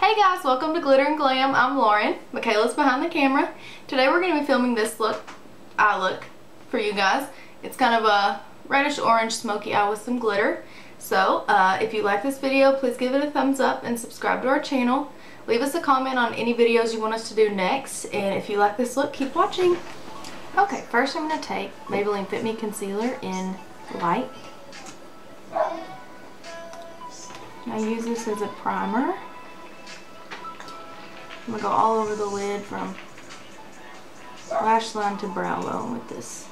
Hey guys, welcome to Glitter and Glam. I'm Lauren. Michaela's behind the camera. Today we're going to be filming this look, eye look, for you guys. It's kind of a reddish orange smoky eye with some glitter. So, uh, if you like this video, please give it a thumbs up and subscribe to our channel. Leave us a comment on any videos you want us to do next. And if you like this look, keep watching. Okay, first I'm going to take Maybelline Fit Me Concealer in Light. I use this as a primer. I'm to go all over the lid from lash line to brow bone with this.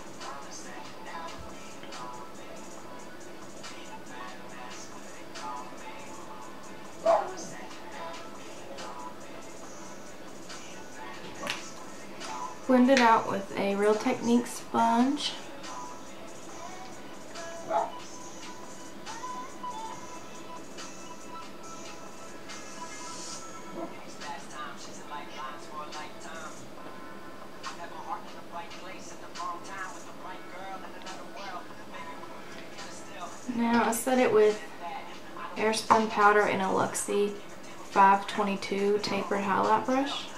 Blend it out with a Real Technique sponge. Now I set it with Airspun powder and a Luxie 522 tapered highlight brush.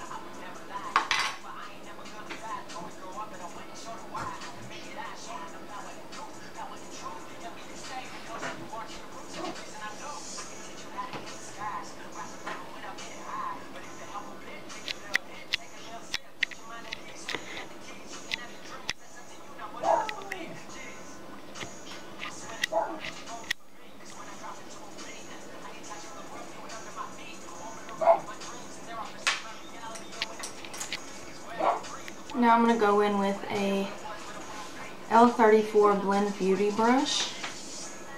Now I'm going to go in with a L34 Blend Beauty brush.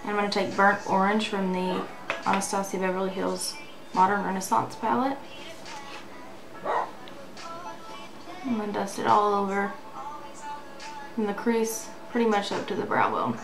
And I'm going to take Burnt Orange from the Anastasia Beverly Hills Modern Renaissance palette. I'm going to dust it all over from the crease pretty much up to the brow bone.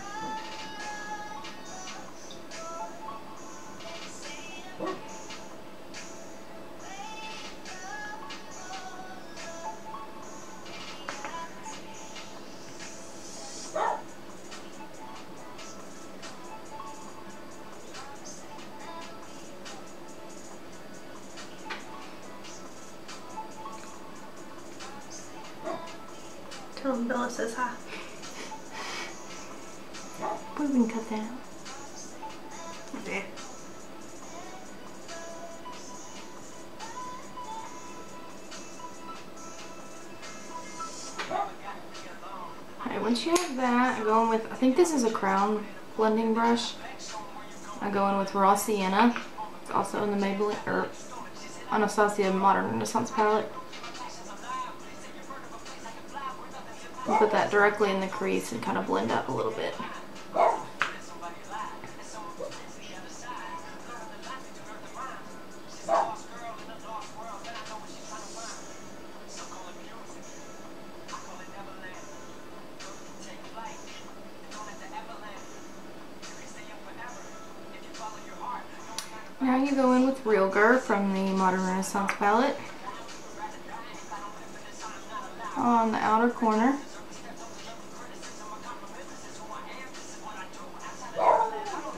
Them Bella says hi. We can cut that out. Yeah. Alright, once you have that, I go in with, I think this is a crown blending brush. I go in with Raw Sienna. It's also in the Maybelline, or Anastasia Modern Renaissance palette. And put that directly in the crease and kind of blend up a little bit. Now you go in with Realgar from the Modern Renaissance palette. On the outer corner.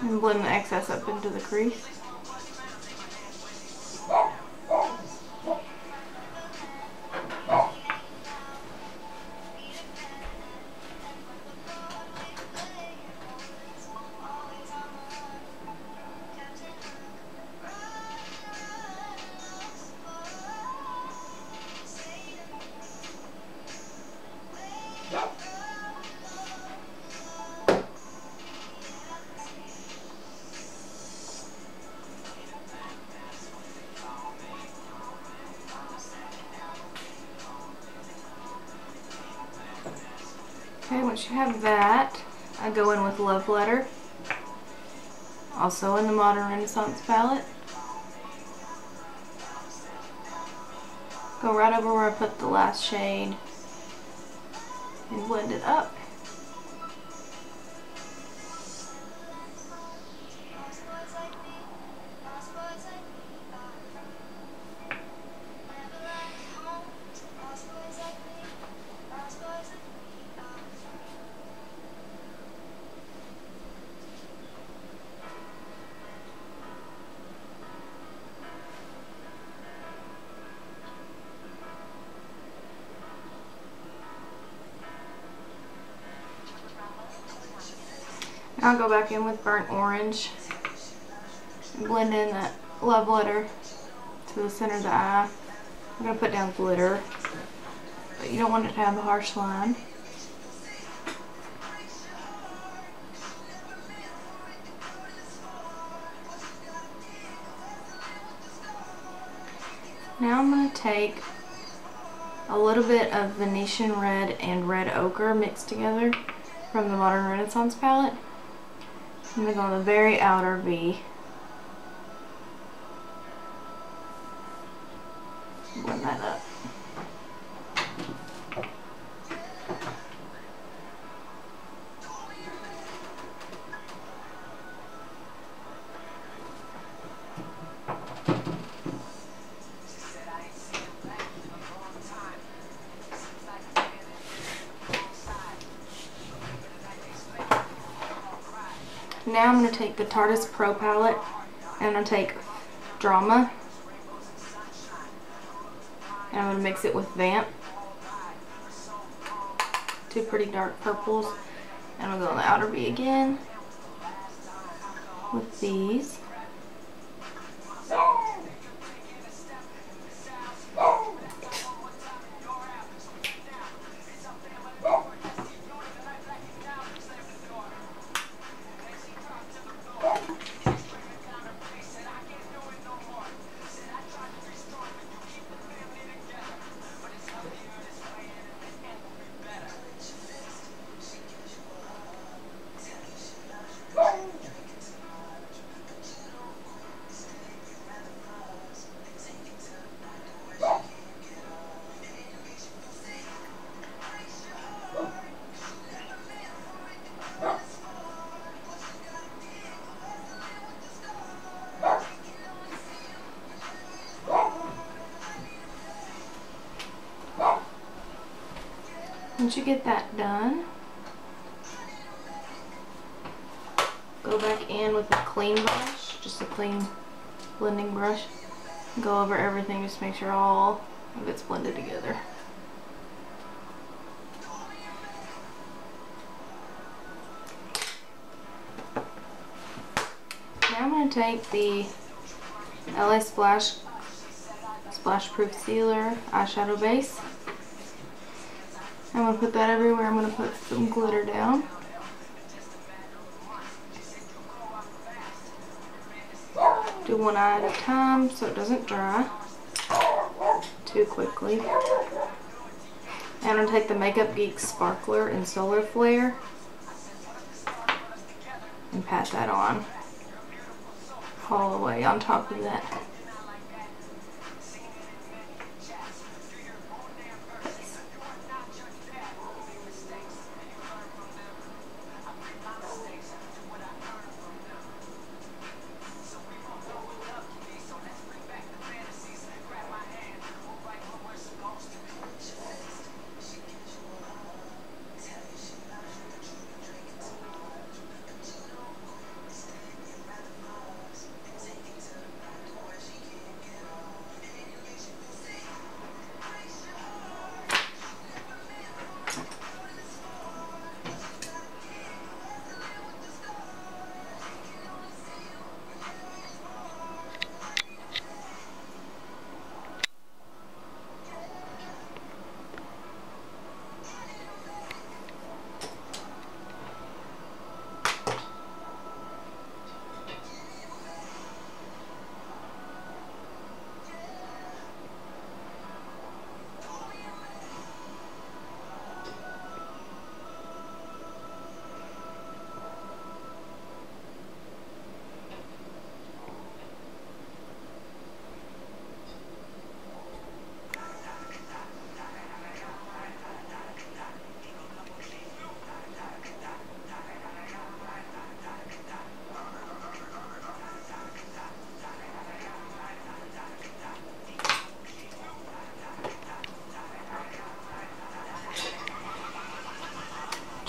And blend the excess up into the crease. Okay, once you have that, I go in with Love Letter. Also in the Modern Renaissance palette. Go right over where I put the last shade and blend it up. I'll go back in with burnt orange and blend in that love letter to the center of the eye. I'm going to put down glitter, but you don't want it to have a harsh line. Now I'm going to take a little bit of Venetian red and red ochre mixed together from the Modern Renaissance palette. I'm going to go on the very outer V. Now I'm going to take the Tarteist Pro palette and I'm going to take Drama and I'm going to mix it with Vamp. Two pretty dark purples. And I'm going to go on the outer V again with these. Once you get that done, go back in with a clean brush, just a clean blending brush. Go over everything, just make sure all of it's blended together. Now I'm going to take the LA Splash Splash Proof Sealer eyeshadow base I'm going to put that everywhere. I'm going to put some glitter down. Do one eye at a time so it doesn't dry too quickly. And I'm going to take the Makeup Geek Sparkler in Solar Flare and pat that on all the way on top of that.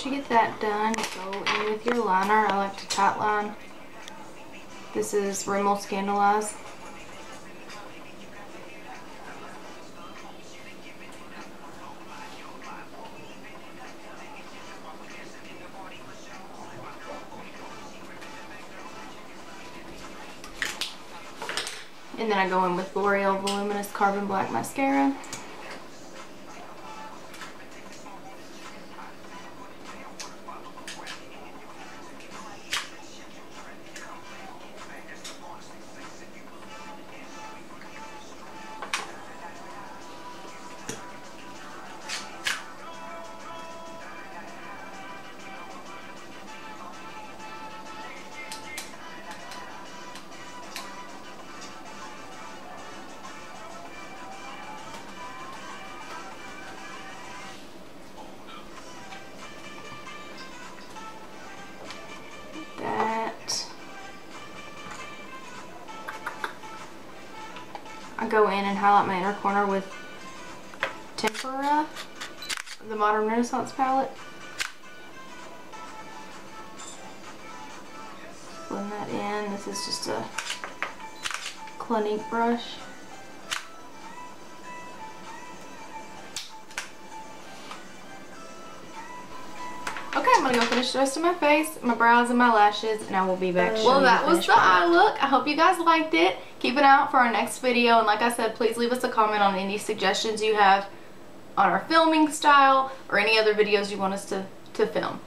Once you get that done, go in with your liner. I like to tight line. This is Rimmel Scandaleyes. And then I go in with L'Oreal Voluminous Carbon Black Mascara. Go in and highlight my inner corner with Tempera, the Modern Renaissance palette. Blend that in. This is just a Clinique brush. Okay, I'm gonna go finish the rest of my face, my brows, and my lashes, and I will be back. Uh, well, that was the eye look. I hope you guys liked it. Keep an eye out for our next video, and like I said, please leave us a comment on any suggestions you have on our filming style or any other videos you want us to, to film.